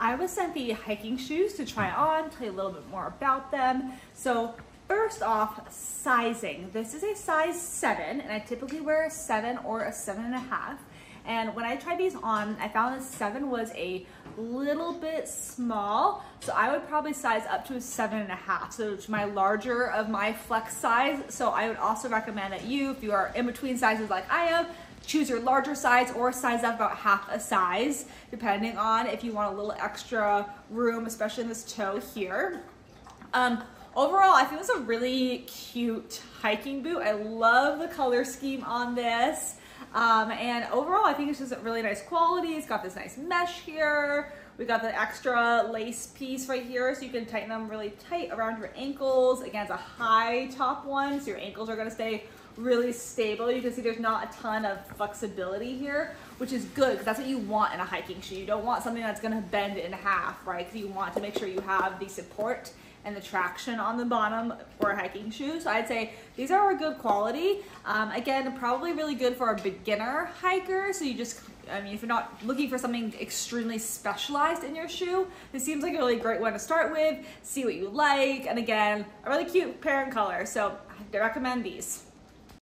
I was sent the hiking shoes to try on, tell you a little bit more about them. So first off, sizing. This is a size seven, and I typically wear a seven or a seven and a half. And when I tried these on, I found that seven was a little bit small. So I would probably size up to a seven and a half. So it's my larger of my flex size. So I would also recommend that you, if you are in between sizes like I am, choose your larger size or size up about half a size, depending on if you want a little extra room, especially in this toe here. Um, overall, I think it's a really cute hiking boot. I love the color scheme on this. Um, and overall, I think it's just a really nice quality. It's got this nice mesh here. We got the extra lace piece right here so you can tighten them really tight around your ankles. Again, it's a high top one, so your ankles are gonna stay really stable. You can see there's not a ton of flexibility here, which is good because that's what you want in a hiking shoe. You don't want something that's gonna bend in half, right? Because you want to make sure you have the support and the traction on the bottom for a hiking shoe. So I'd say these are a good quality. Um, again, probably really good for a beginner hiker. So you just, I mean, if you're not looking for something extremely specialized in your shoe, this seems like a really great one to start with, see what you like. And again, a really cute pair and color. So I recommend these.